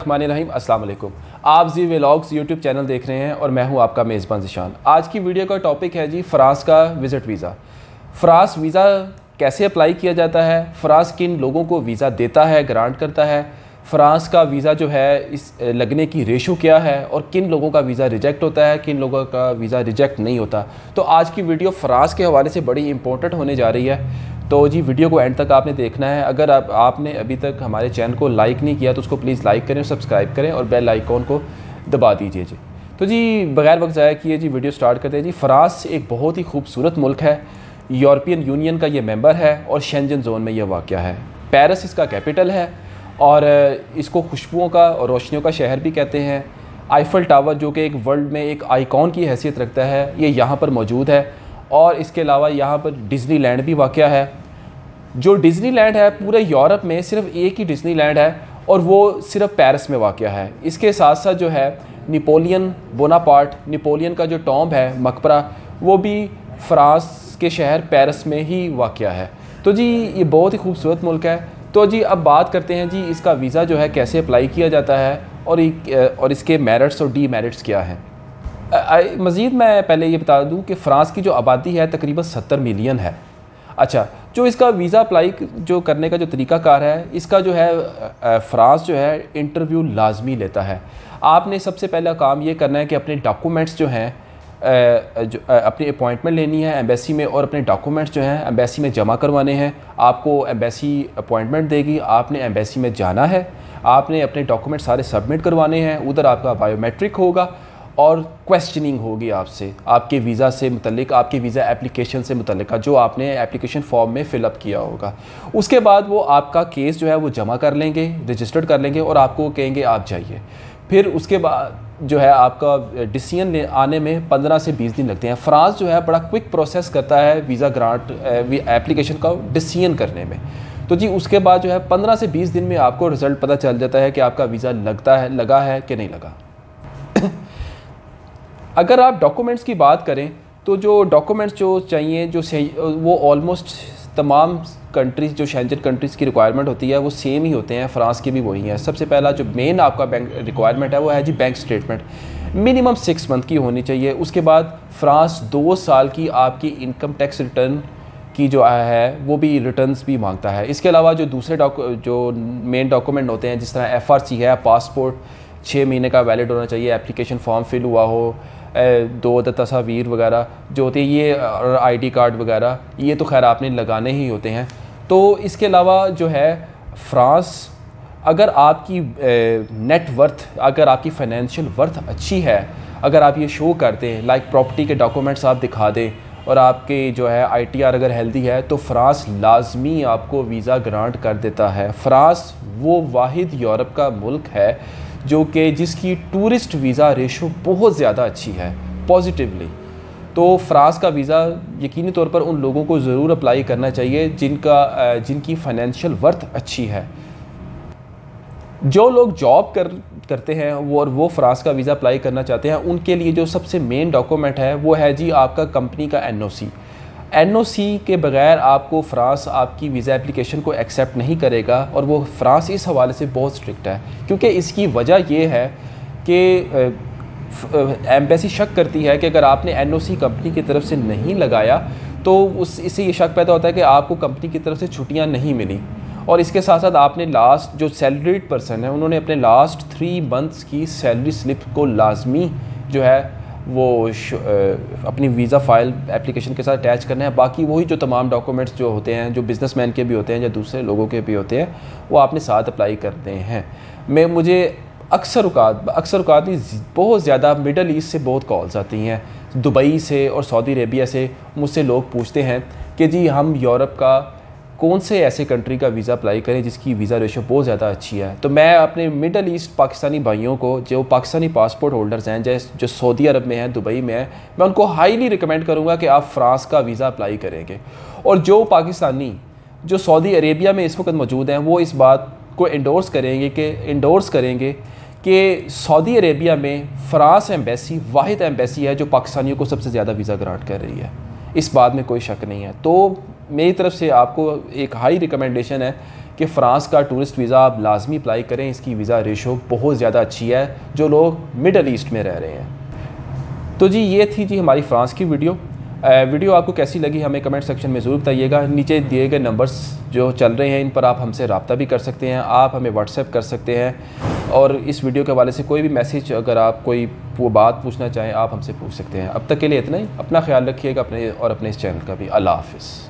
रहीम, अस्सलाम वालेकुम। आप जी व्लॉग्स यूट्यूब चैनल देख रहे हैं और मैं हूँ आपका मेज़बान जिशान। आज की वीडियो का टॉपिक है जी फ़्रांस का विज़िट वीज़ा फ़्रांस वीज़ा कैसे अप्लाई किया जाता है? फ़्रांस किन लोगों को वीज़ा देता है ग्रांट करता है? फ़्रांस का वीज़ा जो है, इस लगने की रेशो क्या है? और किन लोगों का वीज़ा रिजेक्ट होता है, किन लोगों का वीज़ा रिजेक्ट नहीं होता? तो आज की वीडियो फ़्रांस के हवाले से बड़ी इंपॉर्टेंट होने जा रही है। तो जी वीडियो को एंड तक आपने देखना है। अगर आप, आपने अभी तक हमारे चैनल को लाइक नहीं किया तो उसको प्लीज़ लाइक करें सब्सक्राइब करें और बेल आइकॉन को दबा दीजिए जी। तो जी, बगैर वक्त ज़ाया किए जी वीडियो स्टार्ट करते हैं जी। फ़्रांस एक बहुत ही खूबसूरत मुल्क है। यूरोपियन यूनियन का ये मेंबर है और शेंजन जोन में यह वाक़ है। पेरिस इसका कैपिटल है और इसको खुशबुओं का और रोशनियों का शहर भी कहते हैं। आईफल टावर जो कि एक वर्ल्ड में एक आइकॉन की हैसियत रखता है, ये यहाँ पर मौजूद है। और इसके अलावा यहाँ पर डिज़नी लैंड भी वाक़ है। जो डिज़नीलैंड है पूरे यूरोप में सिर्फ़ एक ही डिज़नीलैंड है और वो सिर्फ़ पेरिस में वाक़ है। इसके साथ साथ जो है निपोलियन बोनापार्ट निपोलियन का जो टॉम्ब है मकबरा वो भी फ्रांस के शहर पेरिस में ही वाक़ है। तो जी ये बहुत ही खूबसूरत मुल्क है। तो जी अब बात करते हैं जी इसका वीज़ा जो है कैसे अप्लाई किया जाता है और एक, और इसके मेरिट्स और डी मेरिट्स क्या हैं। मज़ीद मैं पहले ये बता दूँ कि फ़्रांस की जो आबादी है तकरीबन सत्तर मिलियन है। अच्छा जो इसका वीज़ा अप्लाई जो करने का जो तरीक़ाकार है, इसका जो है फ़्रांस जो है, इंटरव्यू लाजमी लेता है। आपने सबसे पहला काम ये करना है कि अपने डॉक्यूमेंट्स जो हैं जो अपनी अपॉइंटमेंट लेनी है एम्बेसी में और अपने डॉक्यूमेंट्स जो हैं एम्बेसी में जमा करवाने हैं। आपको एम्बेसी अपॉइंटमेंट देगी, आपने एम्बेसी में जाना है, आपने अपने डॉक्यूमेंट सारे सबमिट करवाने हैं, उधर आपका बायोमेट्रिक होगा। और क्वेश्चनिंग होगी आपसे, आपके वीज़ा से मुतलिक आपके वीज़ा एप्लीकेशन से मुतलिक जो आपने एप्लीकेशन फॉर्म में फ़िलअप किया होगा। उसके बाद वो आपका केस जो है वो जमा कर लेंगे रजिस्टर्ड कर लेंगे और आपको कहेंगे, आप जाइए। फिर उसके बाद जो है आपका डिसीज़न आने में 15 से 20 दिन लगते हैं। फ्रांस जो है बड़ा क्विक प्रोसेस करता है वीज़ा ग्रांट एप्लीकेशन का डिसीज़न करने में। तो जी, उसके बाद जो है 15 से 20 दिन में आपको रिज़ल्ट पता चल जाता है कि आपका वीज़ा लगता है, लगा है कि नहीं लगा। अगर आप डॉक्यूमेंट्स की बात करें तो जो डॉक्यूमेंट्स जो चाहिए, जो वो ऑलमोस्ट तमाम कंट्रीज़ जो शेंजन कंट्रीज़ की रिक्वायरमेंट होती है, वो सेम ही होते हैं फ्रांस की भी वही है। सबसे पहला जो मेन आपका बैंक रिक्वायरमेंट है, वो है जी bank statement minimum six month की होनी चाहिए। उसके बाद फ्रांस दो साल की आपकी इनकम टैक्स रिटर्न की जो है, वो भी रिटर्न्स भी माँगता है। इसके अलावा जो दूसरे जो मेन डॉक्यूमेंट होते हैं, जिस तरह एफआरसी है पासपोर्ट छः महीने का वैलिड होना चाहिए एप्लीकेशन फॉर्म फिल हुआ हो दो तस्वीर वगैरह जो होती है, ये, और आईडी कार्ड वगैरह, ये तो खैर आपने लगाने ही होते हैं। तो इसके अलावा जो है, फ्रांस, अगर आपकी नेट वर्थ अगर आपकी फाइनेंशियल वर्थ अच्छी है, अगर आप ये शो करते हैं लाइक प्रॉपर्टी के डॉक्यूमेंट्स आप दिखा दें, और आपके जो है आईटीआर अगर हेल्दी है तो फ्रांस लाजमी आपको वीज़ा ग्रांट कर देता है। फ्रांस, वो वाहिद यूरोप का मुल्क है जो कि जिसकी टूरिस्ट वीज़ा रेशो बहुत ज़्यादा अच्छी है पॉजिटिवली तो फ्रांस का वीज़ा यकीनी तौर पर उन लोगों को ज़रूर अप्लाई करना चाहिए जिनका जिनकी फाइनेंशियल वर्थ अच्छी है। जो लोग जॉब कर, करते हैं वो और वो फ्रांस का वीज़ा अप्लाई करना चाहते हैं, उनके लिए जो सबसे मेन डॉक्यूमेंट है वो है जी आपका कंपनी का एनओसी एनओसी के बगैर आपको फ्रांस आपकी वीज़ा एप्लीकेशन को एक्सेप्ट नहीं करेगा और वो फ्रांस इस हवाले से बहुत स्ट्रिक्ट है। क्योंकि इसकी वजह ये है कि एम्बेसी शक करती है कि अगर आपने एनओसी कंपनी की तरफ़ से नहीं लगाया तो उस, इससे ये शक पैदा होता है कि आपको कंपनी की तरफ़ से छुट्टियाँ नहीं मिली। और इसके साथ साथ आपने लास्ट जो सैलरीड पर्सन है, उन्होंने अपने लास्ट थ्री मंथ्स की सैलरी स्लिप को लाजमी जो है वो अपनी वीज़ा फ़ाइल एप्लीकेशन के साथ अटैच करना है। बाकी वही जो तमाम डॉक्यूमेंट्स जो होते हैं, जो बिज़नेसमैन के भी होते हैं या दूसरे लोगों के भी होते हैं, वो आपने साथ अप्लाई करते हैं। मैं, मुझे अक्सर अवकात अक्सर अवकात बहुत ज़्यादा मिडल ईस्ट से बहुत कॉल्स आती हैं। दुबई से और सऊदी अरेबिया से मुझसे लोग पूछते हैं कि जी, हम यूरोप का कौन से ऐसे कंट्री का वीज़ा अप्लाई करें जिसकी वीज़ा रेशो बहुत ज़्यादा अच्छी है? तो मैं अपने मिडल ईस्ट पाकिस्तानी भाइयों को, जो पाकिस्तानी पासपोर्ट होल्डर्स हैं जैसे जो सऊदी अरब में हैं, दुबई में हैं, मैं उनको हाईली रिकमेंड करूँगा कि आप फ्रांस का वीज़ा अप्लाई करेंगे। और जो पाकिस्तानी, जो सऊदी अरेबिया में इस वक्त मौजूद हैं, वो इस बात को इंडोर्स करेंगे कि इंडोर्स करेंगे कि सऊदी अरेबिया में फ़्रांस एम्बेसी वाद एम्बेसी है, जो पाकिस्तानियों को सबसे ज़्यादा वीज़ा ग्रांट कर रही है। इस बात में कोई शक नहीं है। तो मेरी तरफ़ से आपको एक हाई रिकमेंडेशन है कि फ़्रांस का टूरिस्ट वीज़ा आप लाजमी अप्लाई करें। इसकी वीज़ा रेशो बहुत ज़्यादा अच्छी है, जो लोग मिडल ईस्ट में रह रहे हैं। तो जी, ये थी जी हमारी फ़्रांस की वीडियो वीडियो आपको कैसी लगी हमें कमेंट सेक्शन में ज़रूर बताइएगा। नीचे दिए गए नंबर्स जो चल रहे हैं, इन पर आप हमसे रबता भी कर सकते हैं। आप हमें व्हाट्सएप कर सकते हैं। और इस वीडियो के हवाले से कोई भी मैसेज अगर आप कोई वो बात पूछना चाहें, आप हमसे पूछ सकते हैं। अब तक के लिए इतना ही। अपना ख्याल रखिएगा अपने और अपने इस चैनल का भी। अल्लाह हाफिज़।